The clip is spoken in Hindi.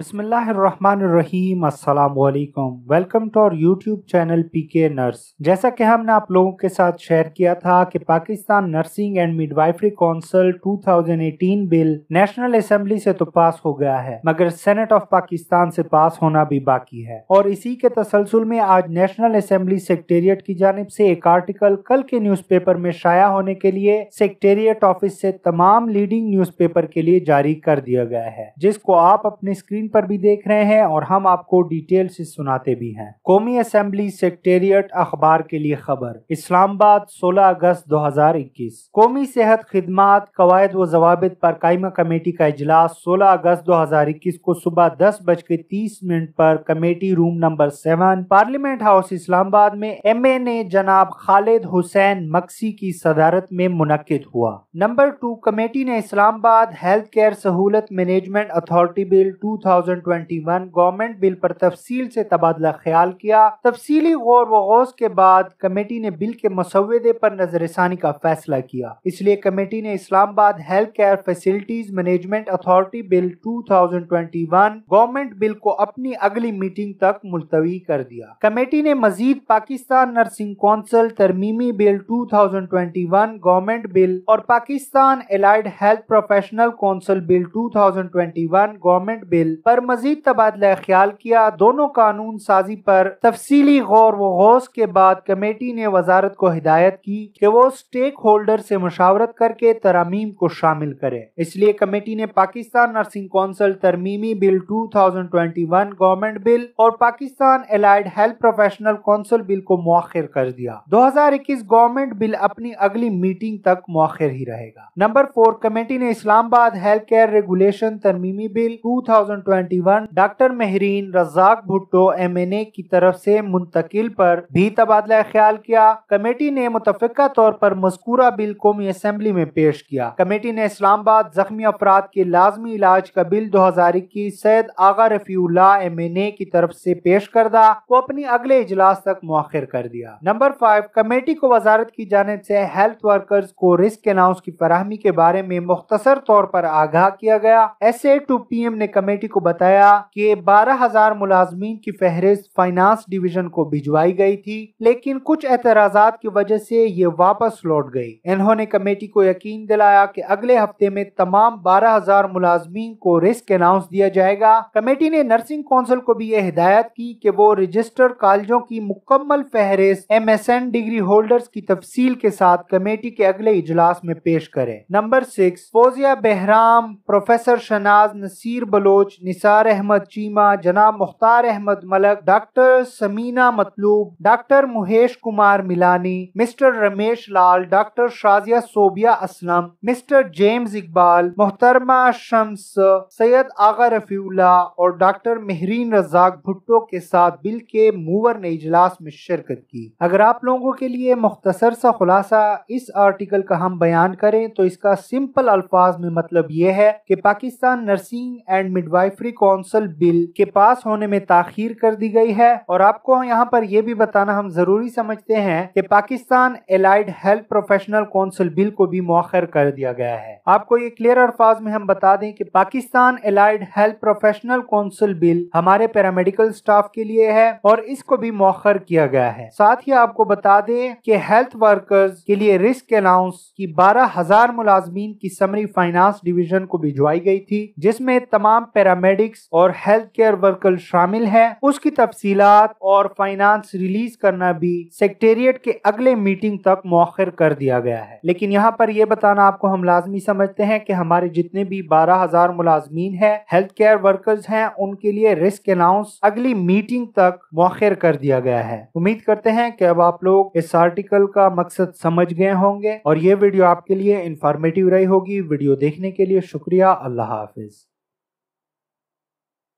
अस्सलाम वालेकुम welcome to our YouTube channel PK nurse. जैसा कि हमने आप लोगों के साथ शेयर किया था कि Pakistan nursing and midwifery council 2018 bill national assembly से तो पास हो गया है, मगर सेनेट ऑफ़ पाकिस्तान से पास होना भी बाकी है। और इसी के तसलसल में आज नेशनल असेंबली सेक्रेटेरिएट की जानब से एक आर्टिकल कल के न्यूज़पेपर में शाया होने के लिए सेक्रेटेरिएट ऑफ़िस से तमाम लीडिंग न्यूज़पेपर के लिए जारी कर दिया गया है, जिसको आप अपने स्क्रीन पर भी देख रहे हैं और हम आपको डिटेल से सुनाते भी हैं। कौमी असम्बली सेक्रेटेरिएट अखबार के लिए खबर, इस्लामाबाद 16 अगस्त 2021 कौमी सेहत खिदमत, कवायद व जवाबित पर कायमा कमेटी का इजलास 16 अगस्त 2021 को सुबह दस बज के तीस मिनट पर committee room number seven, parliament house Islamabad में एम एन ए जनाब खालिद हुसैन मक्सी की सदारत में मुनद हुआ। नंबर टू कमेटी ने इस्लामाबाद हेल्थ केयर सहूलत management authority bill 2021 government bill पर तफसील से तबादला ख्याल किया। तफसीली गौर व गौस के बाद कमेटी ने बिल के मसवदे पर नजरसानी का फैसला किया। इसलिए कमेटी ने Islamabad health care facilities management authority bill 2021 government bill को अपनी अगली मीटिंग तक मुलतवी कर दिया। कमेटी ने मजीद पाकिस्तान नर्सिंग कौंसिल तरमीमी बिल 2021 गवर्नमेंट बिल और Pakistan allied health professional council bill 2021 government bill पर मजीद तबादला ख्याल किया। दोनों कानून साजी पर तफसीली गौर व गौस के बाद कमेटी ने वजारत को हिदायत की कि वो स्टेक होल्डर से मुशावरत करके तरमीम को शामिल करे। इसलिए कमेटी ने पाकिस्तान नर्सिंग कौंसिल तरमीमी बिल 2021 गवर्नमेंट बिल और Pakistan allied health professional council bill को मौखर कर दिया। 2021 गवर्नमेंट बिल अपनी अगली मीटिंग तक मौखर ही रहेगा। नंबर फोर, कमेटी ने Islamabad health care regulation तरमीमी bill 2021 doctor Mahreen Razzaq Bhutto M N A की तरफ़ से मुंतकिल पर भी तबादला ख्याल किया। कमेटी ने मुतफ़ा तौर पर मस्कूरा बिल कौमी असम्बली में पेश किया। कमेटी ने इस्लामाबाद जख्मी अफराद के लाजमी इलाज का बिल दो हज़ार इक्कीस Syed Agha Rafiullah M N A की तरफ़ से पेश करदा, को अपनी अगले इजलास तक मौखर कर दिया। नंबर फाइव, कमेटी को वजारत की जानब से हेल्थ वर्कर्स को रिस्क अनाउंस की फराहमी के बारे में मुख्तर तौर पर आगाह किया गया। S A to P M ने कमेटी को बताया कि बारह हज़ार मुलाजमीन की फहरिस्त फाइनेंस डिवीज़न को भिजवाई गई थी, लेकिन कुछ एतराजात की वजह से ये वापस लौट गई। इन्होंने कमेटी को यकीन दिलाया कि अगले हफ़्ते में तमाम बारह हज़ार मुलाजमीन को रिस्क अनाउंस दिया जाएगा। कमेटी ने नर्सिंग काउंसिल को भी ये हिदायत की कि वो रजिस्टर कॉलेजों की मुकम्मल फहरिस्त M S N degree holders की तफसील के साथ कमेटी के अगले इजलास में पेश करे। Number six, Fozia Behram, professor Shahnaz Naseer Baloch Nisar Ahmed Cheema, जनाब Mukhtar Ahmed Malik, doctor Samina Matloob, doctor Mahesh Kumar Malani, mister Ramesh Lal, doctor Shazia Sobia Aslam, mister James Iqbal, मोहतरमा शम्स, सैयद आगा रफीउल्ला और डॉक्टर महरीन रजाक भुट्टो के साथ बिल के मूवर ने इजलास में शिरकत की। अगर आप लोगों के लिए मुख्तसर सा खुलासा इस आर्टिकल का हम बयान करें तो इसका सिंपल अल्फाज में मतलब ये है कि Pakistan nursing and midwifery council bill के पास होने में ताखीर कर दी गई है। और आपको यहाँ पर यह भी बताना हम ज़रूरी समझते हैं कि Pakistan allied health professional council bill को भी मौखर कर दिया गया है। आपको ये क्लियर अल्फाज में हम बता दें कि Pakistan allied health professional council bill हमारे पैरामेडिकल स्टाफ के लिए है और इसको भी मौखर किया गया है। साथ ही आपको बता दें कि हेल्थ वर्कर्स के लिए रिस्क अलाउंस की बारह हज़ार मुलाजमीन की समरी फाइनेंस डिवीज़न को भिजवाई गई थी, जिसमें तमाम पैरामेडिक्स और हेल्थ केयर वर्कर शामिल हैं। उसकी तफसीलात और फाइनेंस रिलीज़ करना भी सेक्रेटेरिएट के अगले मीटिंग तक मौखर कर दिया गया है। लेकिन यहाँ पर यह बताना आपको हम लाजमी समझते हैं कि हमारे जितने भी बारह हज़ार मुलाजमीन है हेल्थ केयर वर्कर्स हैं, उनके लिए रिस्क अनाउंस अगली मीटिंग तक मौखर कर दिया गया है। उम्मीद करते हैं कि अब आप लोग इस आर्टिकल का मकसद समझ गए होंगे और ये वीडियो आपके लिए इंफॉर्मेटिव रही होगी। वीडियो देखने के लिए शुक्रिया। अल्लाह हाफिज।